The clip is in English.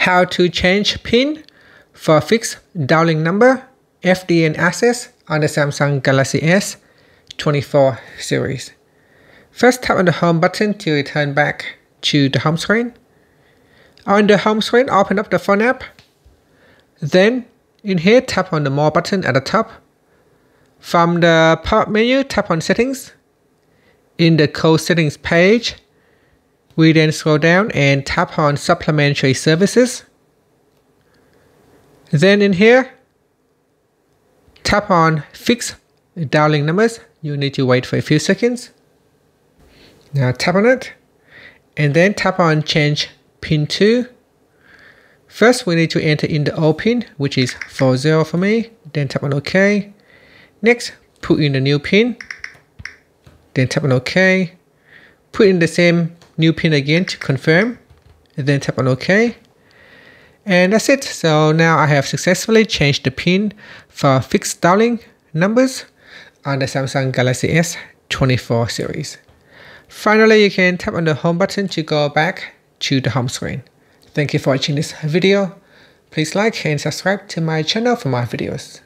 how to change PIN for fixed dialing number, FDN access on the Samsung Galaxy S24 series. First tap on the home button to return back to the home screen. On the home screen, open up the phone app. Then in here, tap on the more button at the top. From the pop menu, tap on settings. In the code settings page, we then scroll down and tap on supplementary services. Then in here, tap on fix dialing numbers. You need to wait for a few seconds. Now tap on it and then tap on change pin 2. First we need to enter in the old pin which is 40 for me. Then tap on OK. Next put in the new pin. Then tap on OK. Put in the same new pin again to confirm and then tap on OK. And that's it. So now I have successfully changed the pin for fixed dialing numbers on the Samsung Galaxy S24 series. Finally you can tap on the home button to go back to the home screen. Thank you for watching this video. Please like and subscribe to my channel for more videos